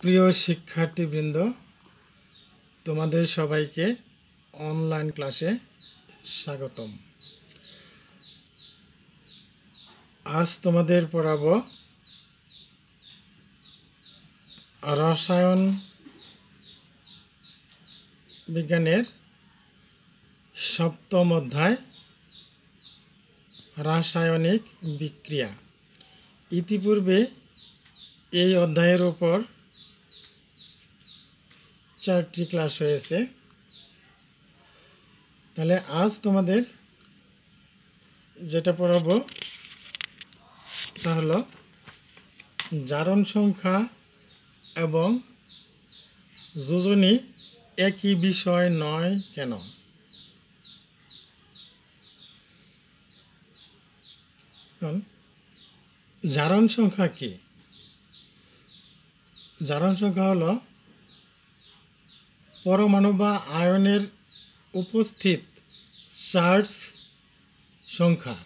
প্রিয় শিক্ষার্থীবৃন্দ, তোমাদের সবাইকে অনলাইন ক্লাসে স্বাগতম। আজ তোমাদের পড়াব রসায়ন বিজ্ঞানের সপ্তম অধ্যায়, রাসায়নিক বিক্রিয়া। ইতিপূর্বে এই অধ্যায়ের ওপর চারটি ক্লাস হয়েছে। তাহলে আজ তোমাদের যেটা পড়াবো তা হলো জারণ সংখ্যা এবং যোজনী একই বিষয় নয় কেন? জারণ সংখ্যা কি? জারণ সংখ্যা হলো পরমাণু বা আয়নের উপস্থিত চার্জ সংখ্যা।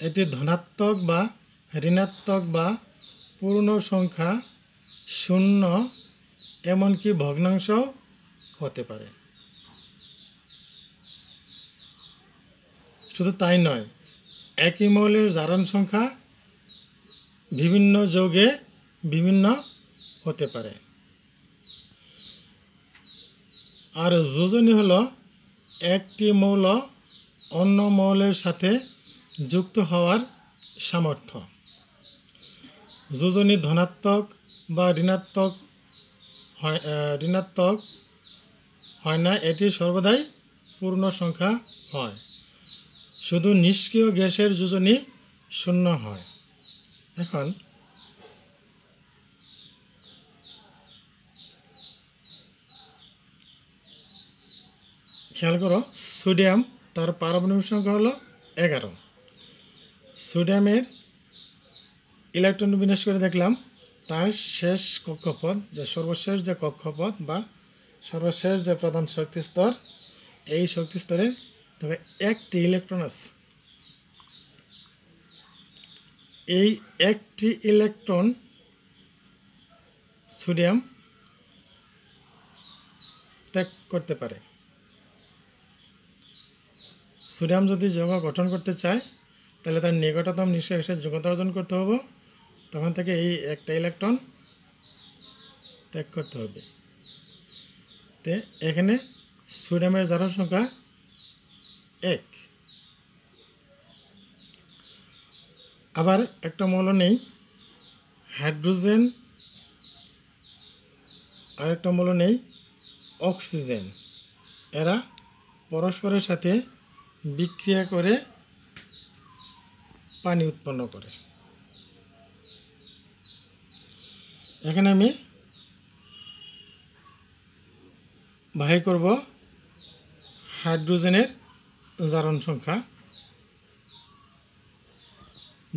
এটি ধনাত্মক বা ঋণাত্মক বা পূর্ণ সংখ্যা শূন্য, এমনকি ভগ্নাংশ হতে পারে। শুধু তাই নয়, একই মৌলের জারণ সংখ্যা বিভিন্ন যোগে বিভিন্ন হতে পারে। আর যোজনী হলো একটি মৌল অন্য মৌলের সাথে যুক্ত হওয়ার সামর্থ্য। যোজনী ধনাত্মক বা ঋণাত্মক হয় ঋণাত্মক হয় না, এটি সর্বদাই পূর্ণ সংখ্যা হয়। শুধু নিষ্ক্রিয় গ্যাসের যোজনী শূন্য হয়। এখন খেয়াল করো, সোডিয়াম তার পারমাণবিক সংখ্যা হলো এগারো। সোডিয়ামের ইলেকট্রন বিন্যাস করে দেখলাম, তার শেষ কক্ষপথ, যে সর্বশেষ যে কক্ষপথ বা সর্বশেষ যে প্রধান শক্তি স্তর, এই শক্তি স্তরে তবে একটি ইলেকট্রন আছে। এই একটি ইলেকট্রন সোডিয়াম ত্যাগ করতে পারে। সোডিয়াম যদি যৌগ গঠন করতে চায়, তাহলে তার নিকটতম নিষ্কাশে যোগ্যতা অর্জন করতে হবে। তখন থেকে এই একটা ইলেকট্রন ত্যাগ করতে হবে। তে এখানে সোডিয়ামের জারণ সংখ্যা এক। আবার একটা মৌল নেই, হাইড্রোজেন। আর একটা মৌল নেই, অক্সিজেন। এরা পরস্পরের সাথে বিক্রিয়া করে পানি উৎপন্ন করে। এখানে আমি বাহির করব হাইড্রোজেনের জারণ সংখ্যা।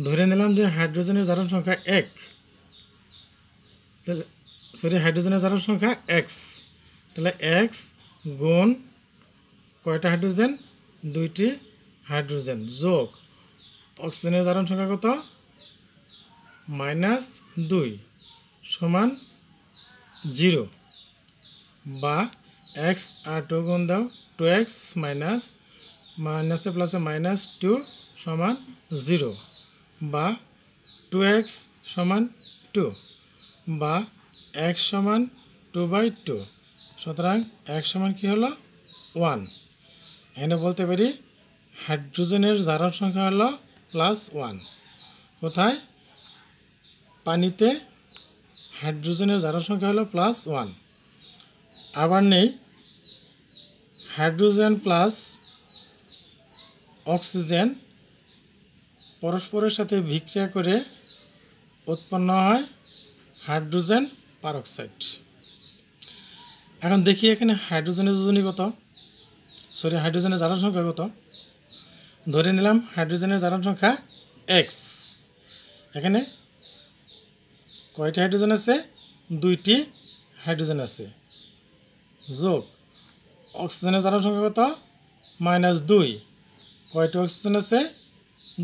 ধরে নিলাম যে হাইড্রোজেনের জারণ সংখ্যা এক। তাহলে সরি হাইড্রোজেনের জারণ সংখ্যা এক্স তাহলে এক্স গুণ কয়টা হাইড্রোজেন? দুইটি হাইড্রোজেন। যোগ অক্সিজেনের জারণ সংখ্যা কত? মাইনাস দুই সমান জিরো। বা এক্স আর টু গুণ দাও টু এক্স মাইনাস, মাইনাসে প্লাসে মাইনাস টু সমান জিরো। বা টু এক্স সমান টু। বা এক্স সমান টু বাই টু। সুতরাং এক সমান কী হলো? ওয়ান। এখানে বলতে পারি, হাইড্রোজেনের জারণ সংখ্যা হলো প্লাস ওয়ান কোথায়? পানিতে হাইড্রোজেনের জারণ সংখ্যা হলো প্লাস ওয়ান আবার নেই, হাইড্রোজেন প্লাস অক্সিজেন পরস্পরের সাথে বিক্রিয়া করে উৎপন্ন হয় হাইড্রোজেন পারক্সাইড এখন দেখি এখানে হাইড্রোজেনের যোজনী কত? সরি হাইড্রোজেনের জারণ সংখ্যা কত? ধরে নিলাম হাইড্রোজেনের জারণ সংখ্যা এক্স এখানে কয়টি হাইড্রোজেন আছে? দুইটি হাইড্রোজেন আছে। যোগ। অক্সিজেনের জারণ সংখ্যা কত? মাইনাস দুই। কয়টি অক্সিজেন আছে?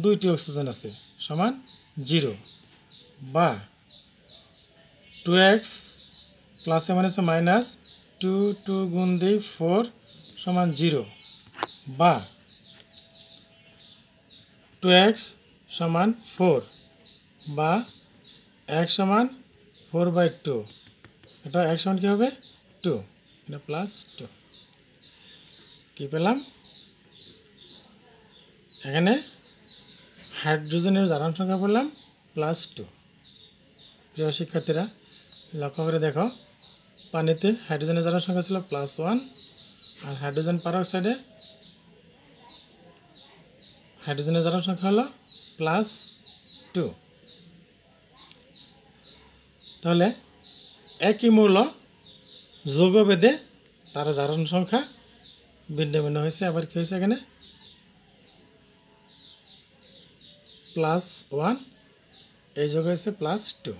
দুইটি অক্সিজেন আছে, সমান জিরো বা টু এক্স প্লাসে মাইনাসে মাইনাস টু টু গুণ দিই ফোর সমান জিরো বা টু এক্স সমান ফোর বা এক সমান ফোর বাই টু এটা এক সমান কী হবে? টু এটা প্লাস টু কী পেলাম? এখানে হাইড্রোজেনের জারণ সংখ্যা পেলাম প্লাস টু প্রিয় শিক্ষার্থীরা, লক্ষ্য করে দেখো, পানিতে হাইড্রোজেনের জারণ সংখ্যা ছিল প্লাস ওয়ান আর হাইড্রোজেন পারক্সাইডে হাইড্রোজেনের জারণ সংখ্যা হলো প্লাস টু তাহলে একই মূল যোগভেদে তার জারণ সংখ্যা ভিন্ন হয়েছে। আবার কী হয়েছে এখানে? প্লাস ওয়ান এই যোগ হয়েছে প্লাস টু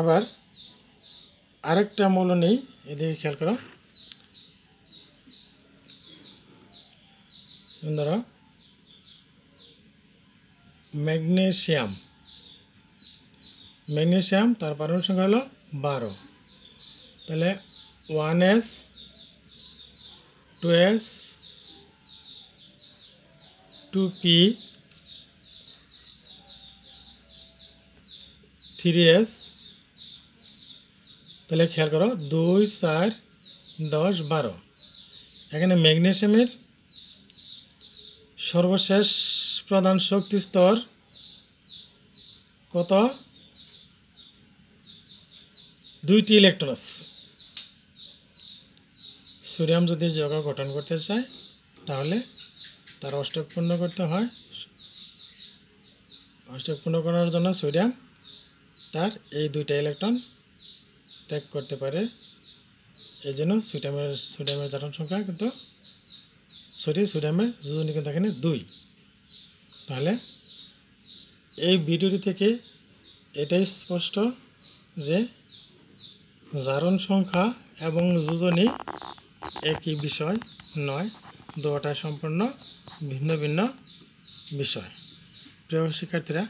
আবার আরেকটা মৌল নেই, এদিকে খেয়াল করো। ধরো। ম্যাগনেশিয়াম। ম্যাগনেশিয়াম, তার পারমাণবিক সংখ্যা হলো বারো। তাহলে one S two S two P three S তাহলে খেয়াল করো, দুই, চার, দশ, বারো। এখানে ম্যাগনেশিয়ামের সর্বশেষ প্রধান শক্তি স্তর কত? দুইটি ইলেকট্রস সোডিয়াম যদি যোগ গঠন করতে চায়, তাহলে তার অষ্টক পূর্ণ করতে হয়। অষ্টক পূর্ণ করার জন্য সোডিয়াম, তার এই দুইটা ইলেকট্রন ত্যাগ করতে পারে। এই জন্য সোডিয়ামের সোডিয়ামের জারণ সংখ্যা কিন্তু সরি সোডিয়ামের যোজনী কিন্তু এখানে দুই। তাহলে এই ভিডিওটি থেকে এটাই স্পষ্ট যে জারণ সংখ্যা এবং যোজনী একই বিষয় নয় দুটা সম্পূর্ণ ভিন্ন ভিন্ন বিষয়। প্রিয় শিক্ষার্থীরা,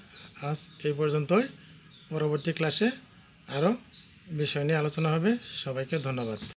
আজ এই পর্যন্তই। পরবর্তী ক্লাসে আরও বিষয় নিয়ে আলোচনা হবে। সবাইকে ধন্যবাদ।